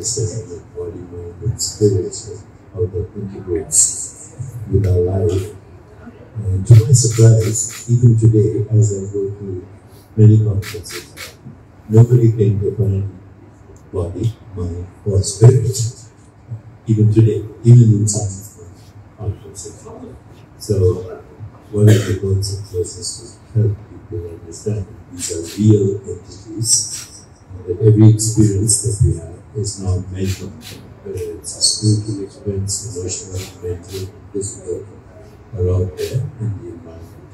understanding of body, mind, and spirit, how that integrates with our life. And to my surprise, even today, as I go to many conferences, nobody can define body, mind, or spirit. Even today, even in science conferences. So, one of the goals of course is to help people understand that these are real entities, that every experience that we have is not mental, whether it's spiritual experience, emotional, mental, physical, are out there in the environment.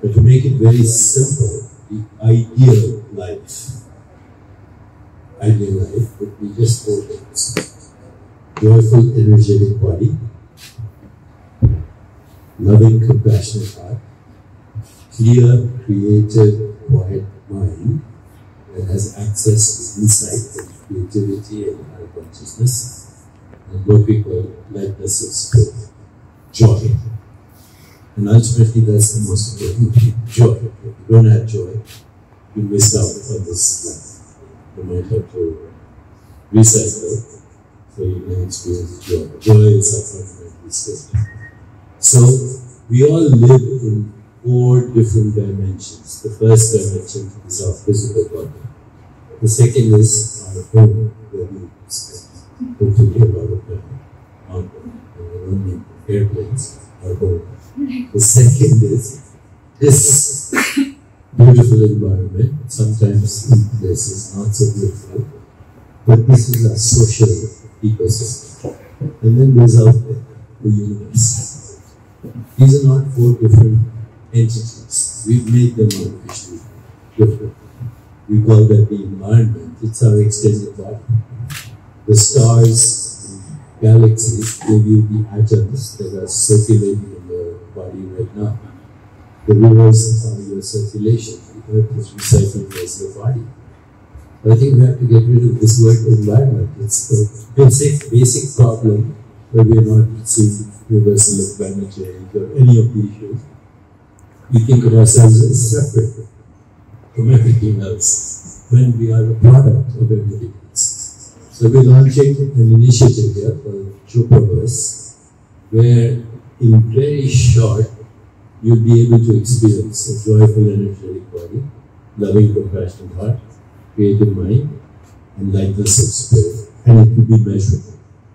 But to make it very simple, the ideal life, ideal life would be just four things. Joyful, energetic body, loving, compassionate heart, clear, creative, quiet mind that has access to insight and creativity and high consciousness, and we call lightness of spirit, joy. And ultimately, that's the most important thing joy. If you don't have joy, you miss out on this life. You might have to recycle so you can experience joy. Joy is a fundamental state. So, we all live in four different dimensions. The first dimension is our physical body. The second is our home, where we spend hopefully a lot of time on running airplanes, our home. The second is this beautiful environment, sometimes in places not so beautiful, but this is our social ecosystem. And then there's there, the universe. These are not four different entities. We've made them artificially different. We call that the environment. It's our extended body. The stars and galaxies give you the atoms that are circulating in your body right now. The rivers are your circulation. The earth is recycling as your body. I think we have to get rid of this word environment. It's a basic, basic problem where we're not seeing reversal of climate change or any of the issues. We think of ourselves as separate from everything else when we are a product of everything else. So we're launching an initiative here called Chopraverse, where in very short you'll be able to experience a joyful, energetic body, loving, compassionate heart, creative mind, and lightness of spirit, and it will be measurable.